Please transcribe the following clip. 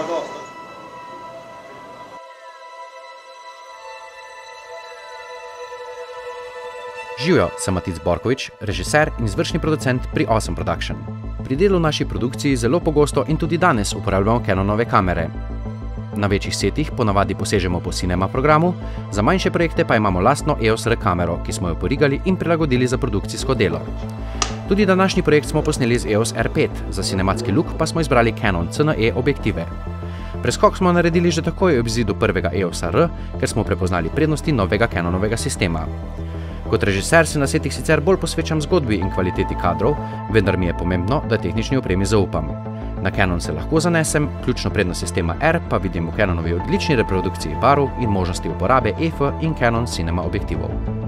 moja gosta. Živijo, sem Matic Borkovič, režiser in izvršni producent pri Awesome Production. Pri delu v naši produkciji zelo pogosto in tudi danes uporabljamo Canonove kamere. Na večjih setih ponavadi posežemo po cinema programu, za manjše projekte pa imamo lastno EOS R kamero, ki smo jo porigali in prilagodili za produkcijsko delo. Tudi današnji projekt smo posneli z EOS R5, za cinematski luk pa smo izbrali Canon CNE objektive. Preskok smo naredili že takoj ob izidu prvega EOS R, ker smo prepoznali prednosti novega Canonovega sistema. Kot režiser se na setih sicer bolj posvečam zgodbi in kvaliteti kadrov, vendar mi je pomembno, da tehnični opremi zaupam. Na Canon se lahko zanesem, ključno prednost sistema R pa vidim v Canonovi odlični reprodukciji barv in možnosti uporabe EF in Canon Cinema objektivov.